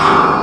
Ah!